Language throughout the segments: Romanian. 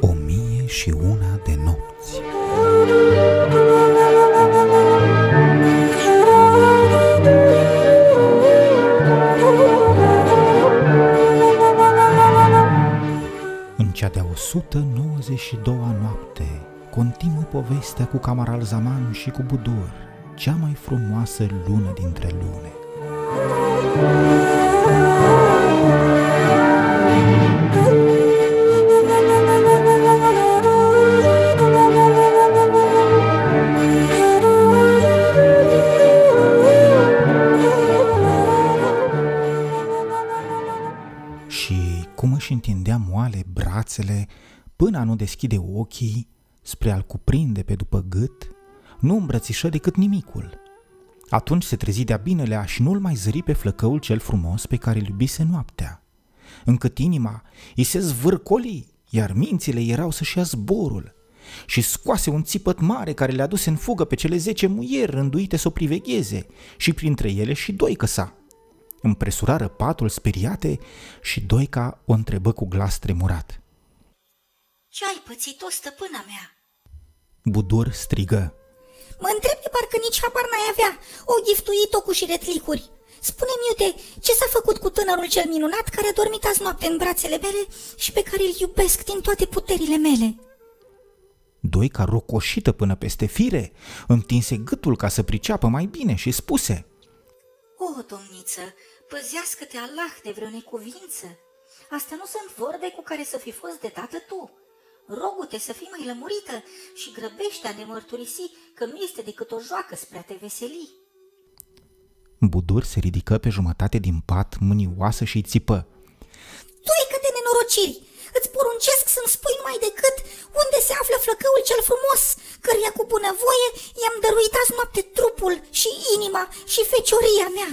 O mie și una de nopți În cea de-a 192-a noapte continuă povestea cu Camaral Zaman și cu Budur, cea mai frumoasă lună dintre lune. Și cum își întindea moale brațele până a nu deschide ochii spre a-l cuprinde pe după gât, nu îmbrățișă decât nimicul. Atunci se trezi de-a binelea și nu-l mai zări pe flăcăul cel frumos pe care îl iubise noaptea, încât inima îi se zvârcoli, iar mințile erau să-și ia zborul și scoase un țipăt mare care le aduse în fugă pe cele zece muieri rânduite să o privegheze și printre ele și doi căsa. Împresurară patul speriate și Doica o întrebă cu glas tremurat. Ce ai pățit-o, stăpâna mea? Budur strigă. Mă întreb de parcă nici habar n-ai avea, o giftuit-o cu șiretlicuri. Spune-mi, iute, ce s-a făcut cu tânărul cel minunat care a dormit azi noapte în brațele mele și pe care îl iubesc din toate puterile mele? Doica, rocoșită până peste fire, întinse gâtul ca să priceapă mai bine și spuse. O, domniță, păzească-te Allah de vreo necuvință. Astea nu sunt vorbe cu care să fi fost de dată tu. Rogu-te să fii mai lămurită și grăbește a ne mărturisi că nu este decât o joacă spre a te veseli. Budur se ridică pe jumătate din pat, mânioasă și țipă. Doică de nenorociri! Îți poruncesc să-mi spui numai decât unde se află flăcăul cel frumos, căruia cu bunăvoie i-am dăruit azi noapte trupul și inima și fecioria mea.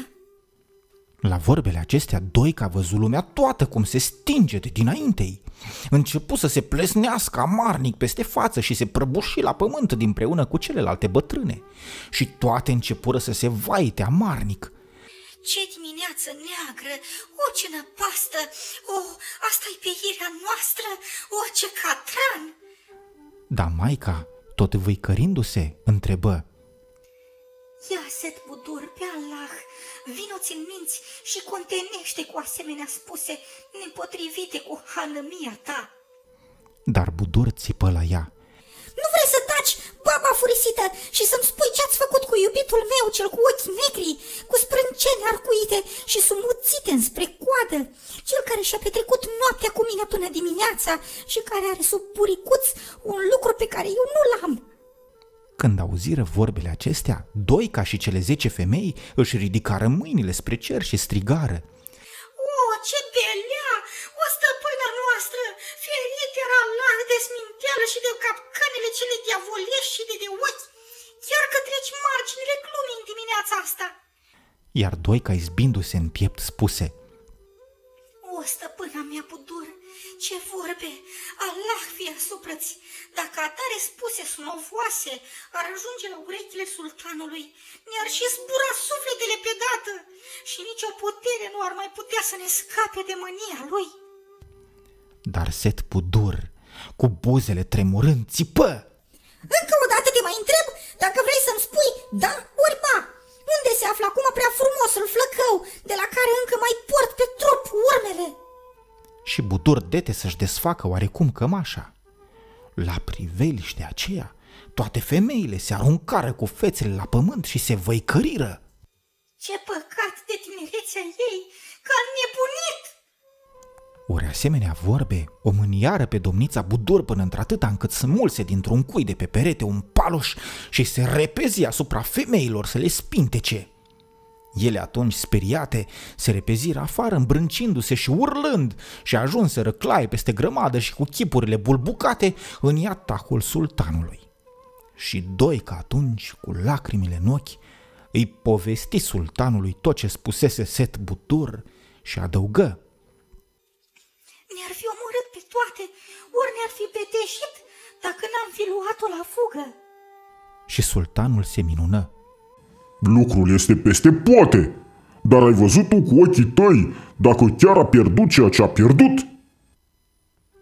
La vorbele acestea, Doica văzut lumea toată cum se stinge de dinaintei. Începu să se plesnească amarnic peste față și se prăbuși la pământ dinpreună cu celelalte bătrâne. Și toate începură să se vaite amarnic. Ce dimineață neagră, o ce năpastă, o, asta-i peirea noastră, o ce catran! Dar maica, tot vâicărindu-se, întrebă. Ia set budur pe Allah, vino-ți în minți și contenește cu asemenea spuse nepotrivite cu hanămia ta. Dar Budur țipă la ea. Nu vrei să taci, baba furisită, și să-mi spui ce-ați făcut cu iubitul meu, cel cu ochi negri, cu sprâncene arcuite și sumuțite înspre coadă, cel care și-a petrecut noaptea cu mine până dimineața și care are sub buricuț un lucru pe care eu nu l-am. Când auziră vorbele acestea, Doica și cele zece femei își ridicară mâinile spre cer și strigară. O, ce belea! O stăpâna noastră! Ferit era Allah de sminteală și de capcanele cele diavolești și de de ochi! Chiar că treci marginile glumii în dimineața asta! Iar Doica, izbindu-se în piept, spuse O, stăpâna mea budur, ce vorbe! Allah fie asupra-ți! Dacă atare spuse sunovoase ar ajunge la urechile sultanului, ne-ar și zbura sufletele pe dată și nicio putere nu ar mai putea să ne scape de mânia lui. Dar Set Pudur, cu buzele tremurând, țipă. Încă o dată te mai întreb dacă vrei să-mi spui da ori ba. Unde se află acum prea frumosul flăcău de la care încă mai port pe trup urmele? Și Budur dete să-și desfacă oarecum cămașa. La priveliște aceea, toate femeile se aruncară cu fețele la pământ și se văicăriră. Ce păcat de tinerețea ei, că a nebunit! Ori asemenea vorbe o mâniară pe domnița Budur până într-atâta încât smulse dintr-un cui de pe perete un paloș și se repezi asupra femeilor să le spintece. Ele atunci, speriate, se repeziră afară îmbrâncindu-se și urlând și ajunseră clai peste grămadă și cu chipurile bulbucate în iatahul sultanului. Și Doica atunci, cu lacrimile în ochi, îi povesti sultanului tot ce spusese Set Butur și adăugă. Ne-ar fi omorât pe toate, ori ne-ar fi peteșit dacă n-am fi luat-o la fugă. Și sultanul se minună. Lucrul este peste poate. dar ai văzut tu cu ochii tăi dacă chiar a pierdut ceea ce a pierdut?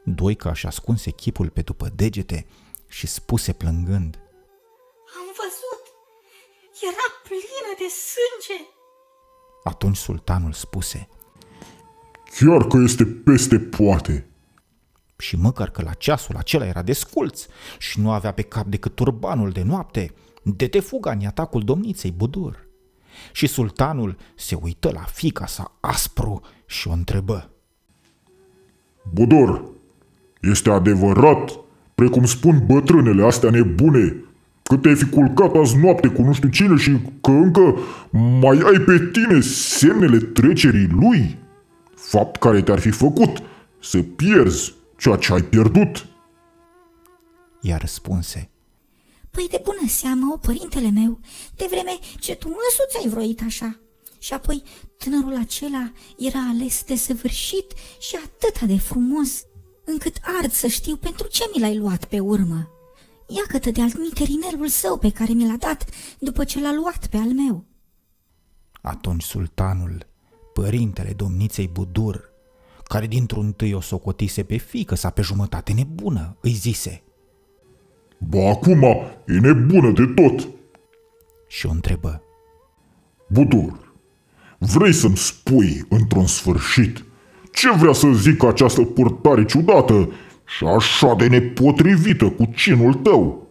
Doica și ascunse chipul pe după degete și spuse plângând. Am văzut! Era plină de sânge! Atunci sultanul spuse. Chiar că este peste poate. Și măcar că la ceasul acela era desculț și nu avea pe cap decât turbanul de noapte, de te fuga în atacul domniței Budur. Și sultanul se uită la fica sa aspru și o întrebă. Budur, este adevărat, precum spun bătrânele astea nebune, că te-ai fi culcat azi noapte cu nu știu cine și că încă mai ai pe tine semnele trecerii lui? Fapt care te-ar fi făcut să pierzi ceea ce ai pierdut. Ea răspunse. Păi de bună seamă, o părintele meu, de vreme ce tu însuți ai vroit așa. Și apoi tânărul acela era ales de săvârșit și atât de frumos, încât ard să știu pentru ce mi l-ai luat pe urmă. Ia că de altmiterii nervul său pe care mi l-a dat după ce l-a luat pe al meu. Atunci sultanul, părintele domniței Budur, care dintr-un tâi o socotise pe fică sa pe jumătate nebună, îi zise Ba acum e nebună de tot. Și o întrebă Budur, vrei să-mi spui într-un sfârșit ce vrea să zic această purtare ciudată și așa de nepotrivită cu cinul tău?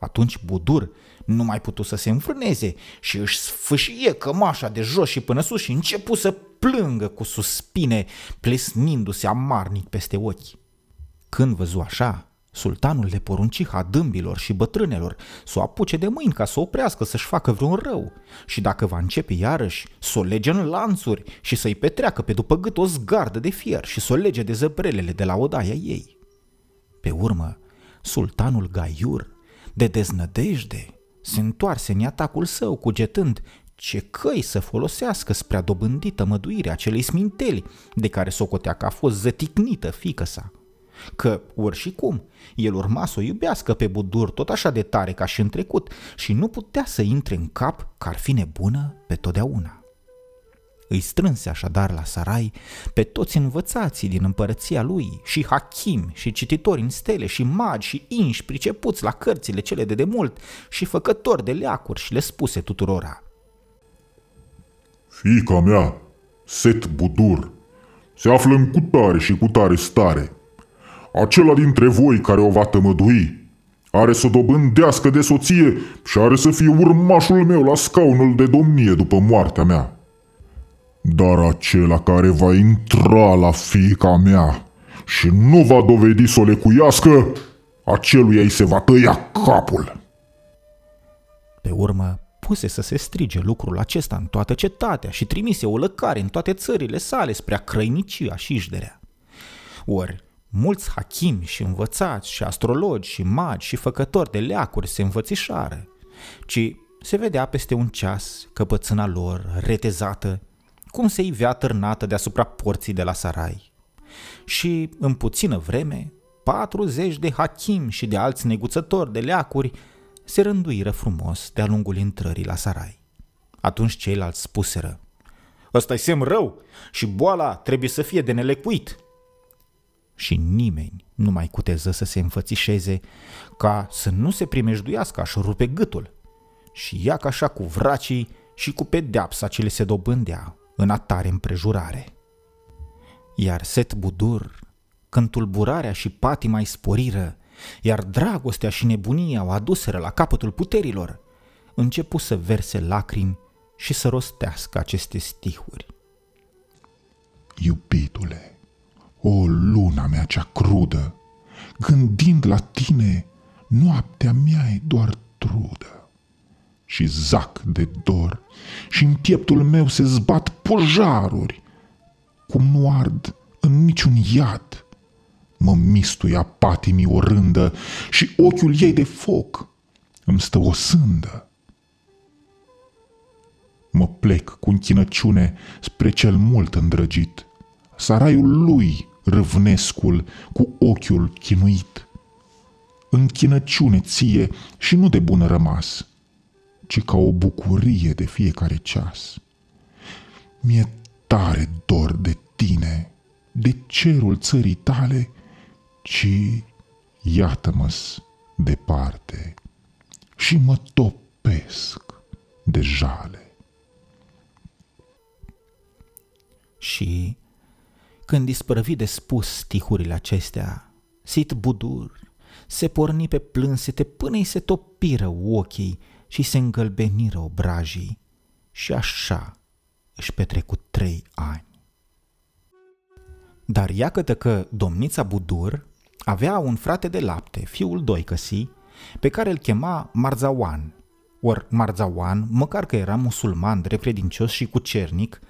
Atunci Budur nu mai putu să se înfrâneze și își sfâșie cămașa de jos și până sus și începu să plângă cu suspine, plesnindu-se amarnic peste ochi. Când văzu așa, sultanul le porunci hadâmbilor și bătrânelor să o apuce de mâini ca să o oprească să-și facă vreun rău și dacă va începe iarăși, să o lege în lanțuri și să-i petreacă pe după gât o zgardă de fier și să o lege de zăbrelele de la odaia ei. Pe urmă, sultanul Gaiur, de deznădejde, se întoarse în atacul său, cugetând ce căi să folosească spre a dobândi tămăduirea acelei sminteli de care socotea că a fost zăticnită fică sa. Că, ori și cum, el urma să o iubească pe Budur tot așa de tare ca și în trecut și nu putea să intre în cap că ar fi nebună pe totdeauna. Îi strânse așadar la sarai pe toți învățații din împărăția lui, și hakim, și cititori în stele, și magi, și inși pricepuți la cărțile cele de demult, și făcători de leacuri și le spuse tuturora. Fica mea, Set Budur, se află în cutare și cutare stare. Acela dintre voi care o va tămădui are să dobândească de soție și are să fie urmașul meu la scaunul de domnie după moartea mea. Dar acela care va intra la fica mea și nu va dovedi să o lecuiască, aceluia îi se va tăia capul. Pe urmă, puse să se strige lucrul acesta în toată cetatea și trimise o lăcare în toate țările sale spre a crăinicia și ișderea. Ori, mulți hachimi și învățați și astrologi și magi și făcători de leacuri se învățișară, ci se vedea peste un ceas căpățâna lor, retezată, cum se ivea târnată deasupra porții de la sarai. Și, în puțină vreme, 40 de hachim și de alți neguțători de leacuri se rânduiră frumos de-a lungul intrării la sarai. Atunci ceilalți spuseră, ăsta e semn rău și boala trebuie să fie de nelecuit. Și nimeni nu mai cuteză să se înfățișeze ca să nu se primejduiască aș rupe gâtul. Și ia ca așa cu vracii și cu pedeapsa ce le se dobândea în atare împrejurare. Iar Set Budur, când tulburarea și patima mai sporiră, iar dragostea și nebunia o aduseră la capătul puterilor, începu să verse lacrimi și să rostească aceste stihuri. Iubitule, o luna mea cea crudă, gândind la tine, noaptea mea e doar trudă. Și zac de dor și în pieptul meu se zbat pojaruri, cum nu ard în niciun iad. Mă mistuia patimii o rândă și ochiul ei de foc îmi stă o sândă. Mă plec cu închinăciune spre cel mult îndrăgit, saraiul lui râvnescul cu ochiul chinuit. Închinăciune ție și nu de bun rămas, ci ca o bucurie de fiecare ceas. Mi-e tare dor de tine, de cerul țării tale, ci iată-mă departe și mă topesc de jale. Și când dispărăvi de spus stihurile acestea, Sit Budur se porni pe plânsete până îi se topiră ochii și se îngălbeniră obrajii și așa își petrecu trei ani. Dar iată că domnița Budur avea un frate de lapte, fiul doi căsii, pe care îl chema Marzawan. Ori Marzawan, măcar că era musulman repredicios și cucernic,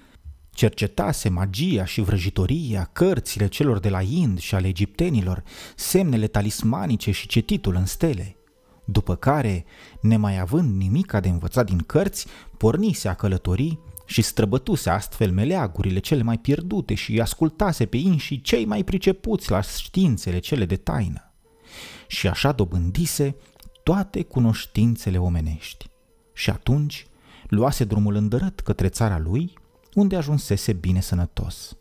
cercetase magia și vrăjitoria, cărțile celor de la Ind și ale egiptenilor, semnele talismanice și cetitul în stele. După care, nemai având nimica de învățat din cărți, pornise a călătorii și străbătuse astfel meleagurile cele mai pierdute și ascultase pe inși cei mai pricepuți la științele cele de taină. Și așa dobândise toate cunoștințele omenești. Și atunci luase drumul îndărât către țara lui, unde ajunsese bine sănătos.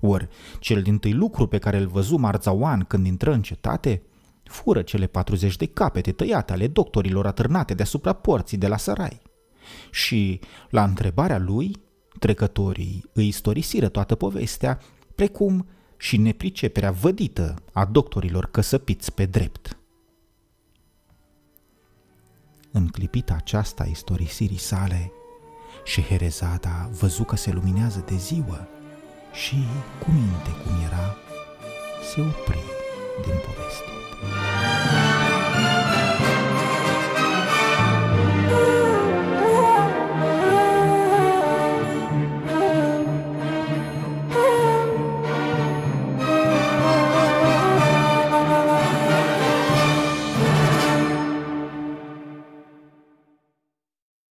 Ori, cel din tâi lucru pe care îl văzu Marzawan când intră în cetate, fură cele 40 de capete tăiate ale doctorilor atârnate deasupra porții de la sărai. Și, la întrebarea lui, trecătorii îi istorisiră toată povestea, precum și nepriceperea vădită a doctorilor căsăpiți pe drept. În clipita aceasta istorisirii sale, Șeherezada văzu că se luminează de ziua și, cu minte cum era, se opri din poveste.